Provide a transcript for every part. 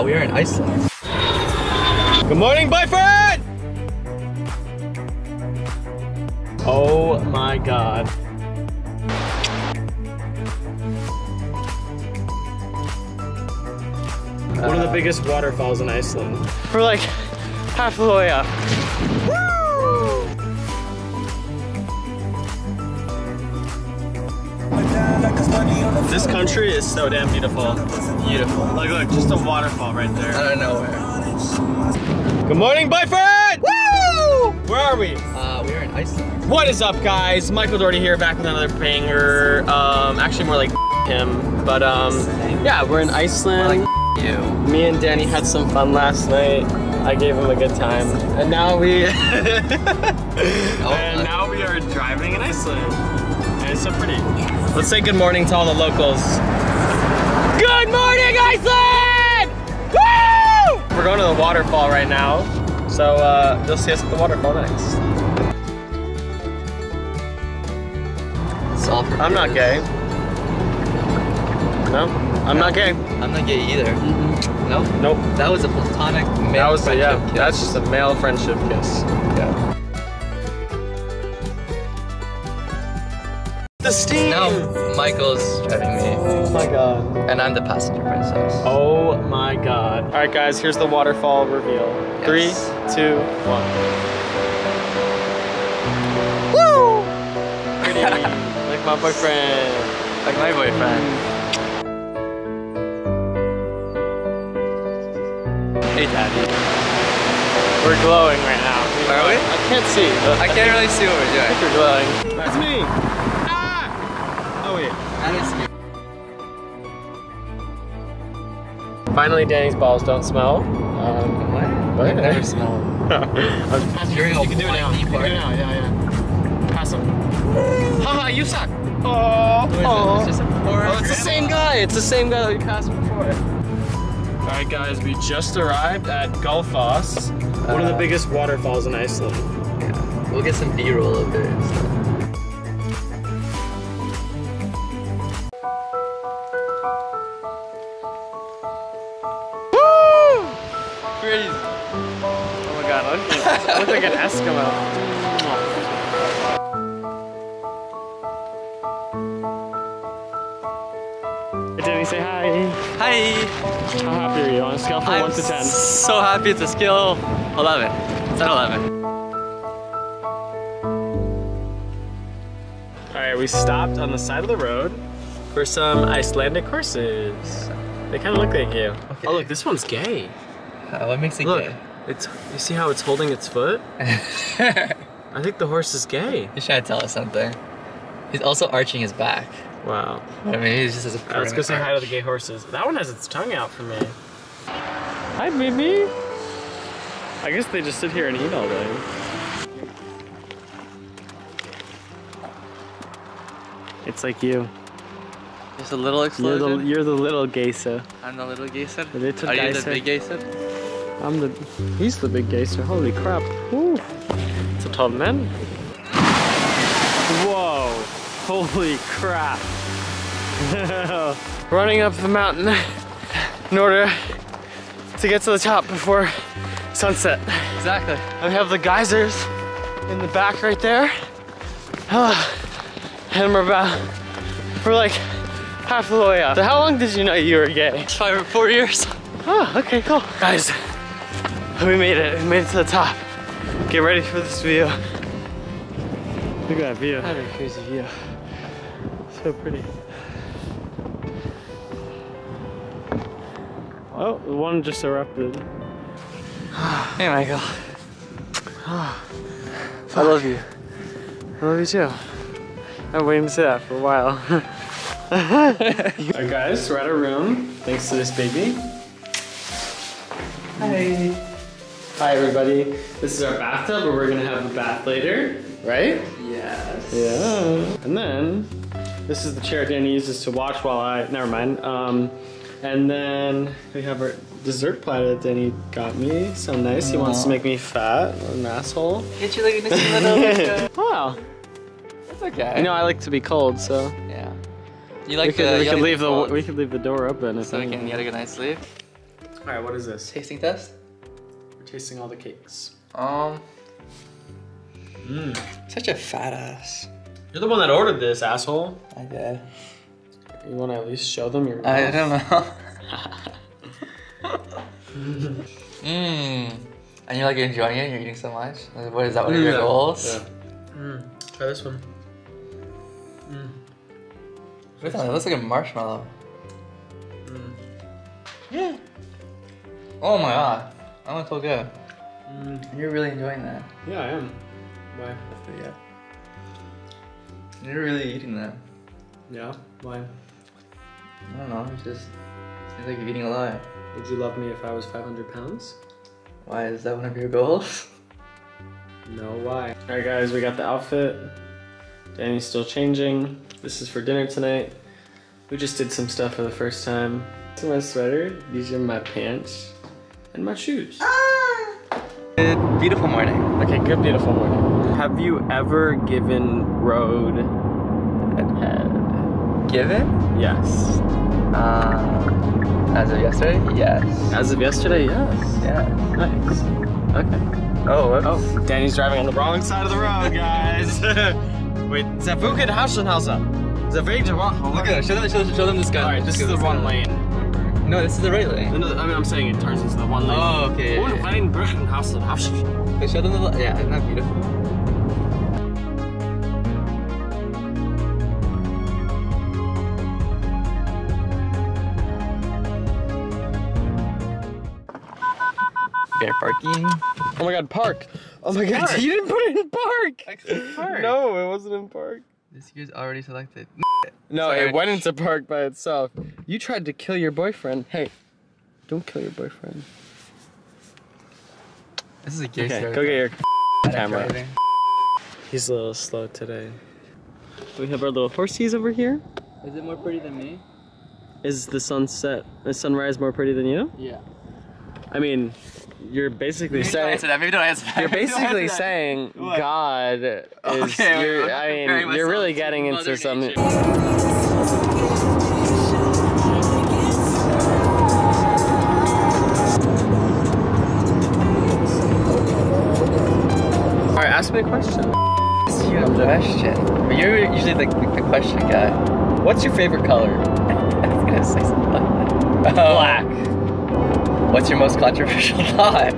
Uh, we are in Iceland. Good morning, boyfriend! Oh my god. One of the biggest waterfalls in Iceland. We're like half the way up. This country is so damn beautiful. Beautiful. Like, look, just a waterfall right there. Out of nowhere. Good morning, boyfriend! Woo! Where are we? Uh, we are in Iceland. What is up, guys? Michael Doherty here, back with another banger. Um, actually, more like him, but um, yeah, we're in Iceland. Like You. Me and Danny had some fun last night. I gave him a good time, and now we and now we are driving in Iceland, and it's so pretty. Let's say good morning to all the locals. Good morning, Iceland! Woo! We're going to the waterfall right now, so uh, you'll see us at the waterfall next. It's all for I'm not gay. No, I'm not gay. I'm not gay either. Nope. Nope. That was a platonic male That was a, yeah. kiss. That's just a male friendship kiss. Yeah. The steam. Now Michael's driving me, Oh my god. and I'm the passenger princess. Oh my god. All right, guys. Here's the waterfall reveal. Yes. Three, two, one. Woo! Pretty. like my boyfriend. Like my boyfriend. Hey, daddy. We're glowing right now. Are we? I can't see. I can't really see what we're doing. You're glowing. That's me. Oh wait. You. Finally, Danny's balls don't smell. Um, What? What? I've never smelled. You're you can do it now. You can do it now. Yeah, yeah. Pass him. Haha, you suck. Oh, It's just a poor Oh, it's the same guy. It's the same guy that we passed before. All right, guys, we just arrived at Gullfoss, one of the Uh, biggest waterfalls in Iceland. Yeah. We'll get some B-roll of it and I look like an Eskimo. Hey, Danny, say hi. Hi! How happy are you on a scale from I'm 1 to 10? so happy it's a skill 11. It's at 11. All right, we stopped on the side of the road for some Icelandic horses. They kind of look like you. Oh, look, this one's gay. Uh, what makes it Look, gay? It's you see how it's holding its foot? I think the horse is gay. He's trying to tell us something. He's also arching his back. Wow. I mean, he's just as a All right, let's go say hi to the gay horses. That one has its tongue out for me. Hi, baby. I guess they just sit here and eat all day. It's like you. Just a little You're explosion. the, you're the little geyser. I'm the little geyser. The little Are you the geyser. big geyser? I'm the. He's the big geyser. Holy crap. Woo. It's a tall man. Whoa. Holy crap. Running up the mountain in order to get to the top before sunset. Exactly. We have the geysers in the back right there. Ah. And we're about, we're like half the way up. So how long did you know you were gay? Five or four years. Oh, okay, cool. Guys, we made it. We made it to the top. Get ready for this view. Look at that view. That is a crazy view. So pretty. Oh, the one just erupted. Hey, Michael. I love you. I love you too. I've been waiting to say that for a while. Alright guys, we're at our room, thanks to this baby. Hi. Hi everybody. This is our bathtub, where we're gonna have a bath later, right? Yes. Yeah. And then, this is the chair Danny uses to watch while I, never mind. Um, and then we have our dessert platter that Danny got me. So nice, he wants to make me fat, what an asshole. Get you like this little. Wow. It's okay. You know, I like to be cold, so Yeah. You like we could, the, we you could leave the cold, we could leave the door open. If so we can get a good night's sleep. All right, what is this? Tasting test? We're tasting all the cakes. Um, Mm. such a fat ass. You're the one that ordered this, asshole. I did. You want to at least show them your I don't know. Mmm. And you're like enjoying it? You're eating so much? What is that? One of your Yeah. goals? Yeah. Mm. Try this one. Mm. What's that? It looks like a marshmallow. Mm. Oh my god. That one's so good. Mm. You're really enjoying that. Yeah, I am. Why? Yeah. You're really eating that. Yeah. Why? I don't know. It's just seems like you're eating a lot. Would you love me if I was 500 pounds? Why is that one of your goals? No, why? All right, guys, we got the outfit. Danny's still changing. This is for dinner tonight. We just did some stuff for the first time. This is my sweater. These are my pants and my shoes. Good, beautiful morning. Okay, good, beautiful morning. Have you ever given road a head? Given? Yes. Uh, as of yesterday, yes. As of yesterday, yes. Yeah. Nice. Okay. Oh, whoops. Oh, Danny's driving on the wrong side of the road, guys. Wait, Zavuka Hausenhauser. Zavage Look at it. Show them, show, them this guy. Alright, this is the wrong lane. No, this is the right lane. No, no, I mean, I'm saying it turns into the one lane. Oh, okay, yeah, oh, One yeah. lane Birkenhausen. Okay, show them the. Yeah, isn't that beautiful? Fair parking. Oh my god, park. Oh my god, Park. you didn't put it in park. I clicked park. No, it wasn't in park. This year's already selected. No, Sorry. it went into park by itself. You tried to kill your boyfriend. Hey, don't kill your boyfriend. This is a gear Okay, starter. go get your camera. driving. He's a little slow today. We have our little horsies over here. Is it more pretty than me? Is the sunset, the sunrise more pretty than you? Yeah. I mean, you're basically Maybe don't saying answer that. Maybe don't answer that. you're basically that. saying What? God is. Okay, you're, I'm I comparing mean, you're really getting into Mother some. All right, ask me a question. It's your question. But you're usually like the, the question guy. What's your favorite color? I was gonna say something like that. Black. Oh. What's your most controversial thought?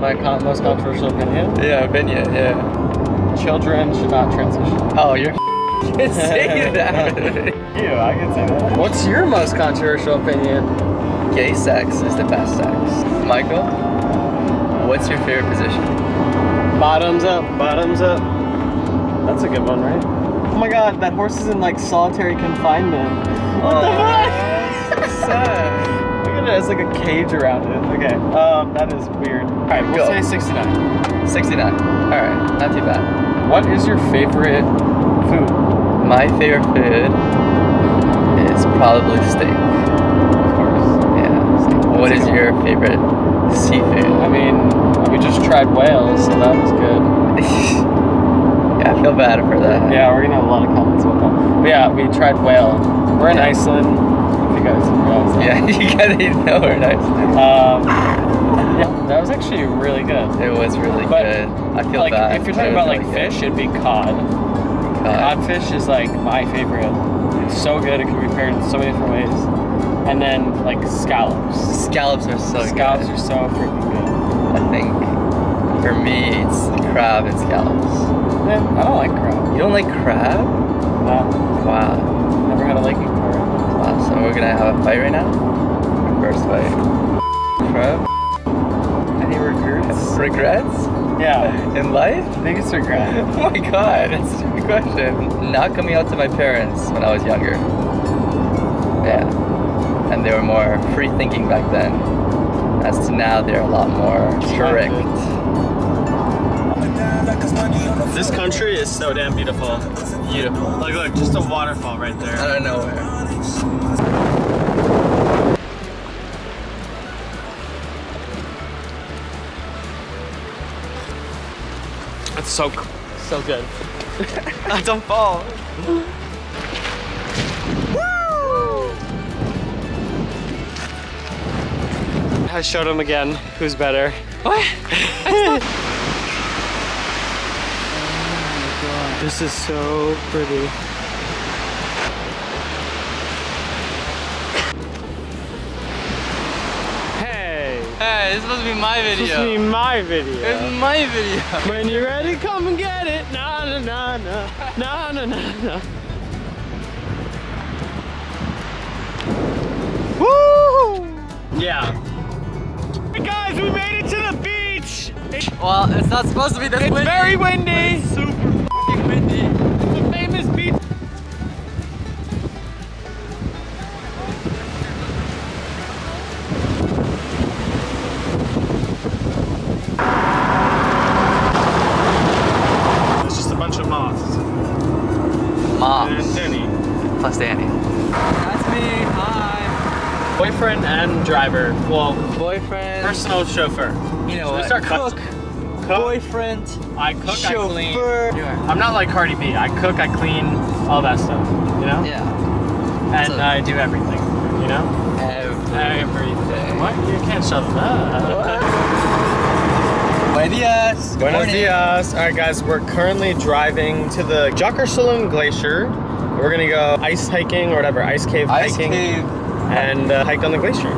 My con- most controversial opinion: Yeah, opinion. Yeah. children should not transition. Oh, you're can say that. You, I can say that. What's your most controversial opinion? Gay sex is the best sex. Michael, what's your favorite position? Bottoms up, bottoms up. That's a good one, right? Oh my god, that horse is in like solitary confinement. What the fuck? so sad. It, has like a cage around it. Okay, um, that is weird. Alright, we'll Go. say 69. 69. Alright, not too bad. What is your favorite food? My favorite food is probably steak. Of course. Yeah, steak. What is your favorite seafood? I mean, we just tried whales, so that was good. yeah, I feel bad for that. Yeah, we're gonna have a lot of comments about that. But yeah, we tried whale. We're in Yeah. Iceland. Guys. Yeah, you gotta we're nice. Um, yeah, that was actually really good. It was really But, good. I feel like, bad. if you're talking about like good. fish, it'd be cod. cod. Codfish is like my favorite. It's so good. It can be prepared in so many different ways. And then like scallops. Scallops are so scallops good. are so freaking good. I think for me it's crab and scallops. I don't like crab. You don't like crab? No, Wow. never had a liking for it. Wow. So we're gonna have a fight right now. Our first fight. Crab. Any regrets? Regrets Yeah, in life? biggest regret. Oh my god, that's a stupid question. Not coming out to my parents when I was younger. Yeah. And they were more free thinking back then. As to now, they're a lot more strict. This country is so damn beautiful. Beautiful. Like, look, just a waterfall right there. Out of nowhere. It's so, so good. I don't fall. I showed him again who's better. What? This is so pretty. Hey, Hey, this must be my video. this is video. my video. This is my video. When you're ready, come and get it. Na na na na na na na na. Woo! Yeah. Hey guys, we made it to the beach. It's Well, it's not supposed to be this windy. It's very windy. Plus Danny. That's me. Hi. Boyfriend and driver. Well, Boyfriend. personal chauffeur. You know Should we what? start cook. Cook. Boyfriend. I cook, I clean. chauffeur. You are. I'm not like Cardi B. I cook, I clean, all that stuff. You know? Yeah. And So- I do everything. You know? Everything. Everything. What? You can't shut up. Buenos dias. Buenos Morning. dias. All right, guys, we're currently driving to the Jökulsárlón Glacier. We're gonna go ice hiking or whatever, ice cave Ice hiking, cave. and uh, hike on the glacier.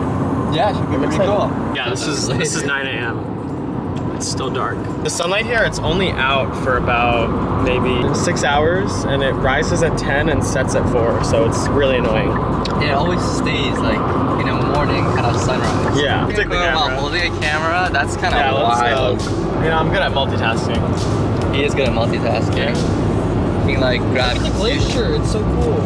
Yeah, should be I'm pretty excited. cool. Yeah, this is this is 9 a.m. It's still dark. The sunlight here, it's only out for about maybe six hours, and it rises at 10 and sets at 4, so it's really annoying. It always stays like in the morning, kind of sunrise. Yeah, Take take the camera. Holding a camera, that's kind of Yeah, let's, wild. you know, I'm good at multitasking. He is good at multitasking. He can like grab it's so cool.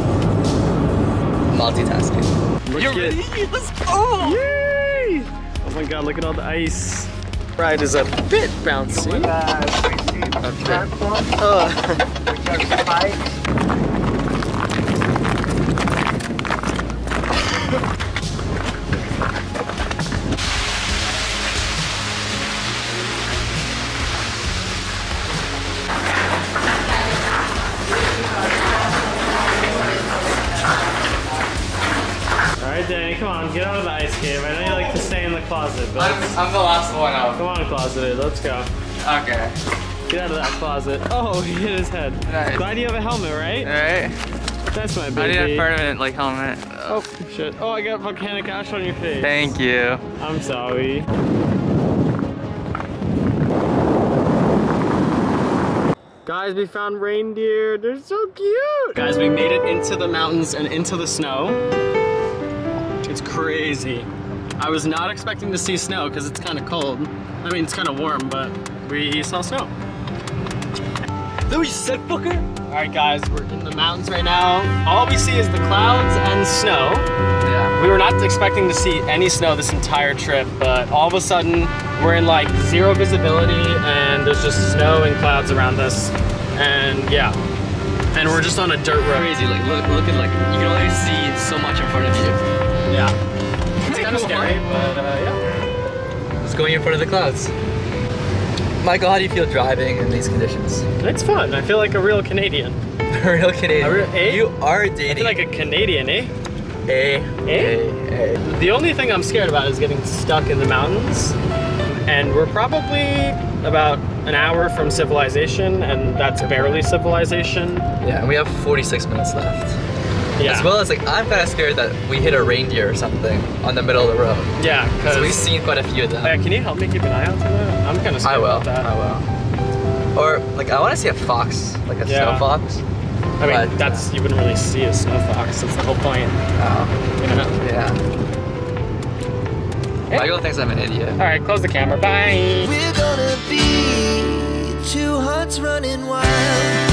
multitasking. Look You're at- ready? Let's go! Yay! Oh my god, look at all the ice. Ride is a bit bouncy. Oh Alright, Danny, come on, get out of the ice cave. I know you like to stay in the closet, but I'm, I'm the last one out. come on, closeted, let's go. Okay. Get out of that closet. Oh, he hit his head. Nice. Glad you have a helmet, right? Alright. That's my baby. I need a permanent like helmet. Oh, shit. Oh, I got volcanic ash on your face. Thank you. I'm sorry. Guys, we found reindeer. They're so cute. Guys, we made it into the mountains and into the snow. It's crazy. I was not expecting to see snow because it's kind of cold. I mean, it's kind of warm, but we saw snow. What you said, fucker? All right, guys, we're in the mountains right now. All we see is the clouds and snow. Yeah. We were not expecting to see any snow this entire trip, but all of a sudden we're in like zero visibility and there's just snow and clouds around us. And yeah, and we're just on a dirt road. Crazy. Like look, look at like you can only see so much in front of you. Yeah, kind of scary, but uh, yeah. Just going in front of the clouds. Michael, how do you feel driving in these conditions? It's fun. I feel like a real Canadian. A real Canadian. A real- eh? You are I dating feel like a Canadian, eh? a, Eh? a, a. The only thing I'm scared about is getting stuck in the mountains. And we're probably about an hour from civilization, and that's barely civilization. Yeah, and we have 46 minutes left. Yeah. As well as like I'm kind of scared that we hit a reindeer or something on the middle of the road. Yeah, Because we've seen quite a few of them. Yeah, can you help me keep an eye out for that? I'm kind of scared I will. about that. I will. Or like I want to see a fox, like a Yeah. snow fox. I mean, But- that's you wouldn't really see a snow fox. That's the whole point. Oh, You know? yeah. Eh? Michael thinks I'm an idiot. All right, close the camera. Bye. We're gonna be two hearts running wild.